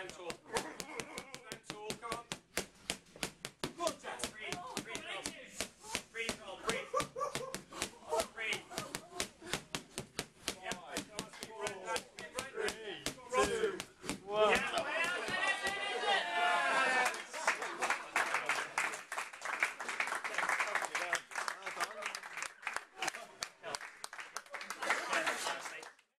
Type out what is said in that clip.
thankful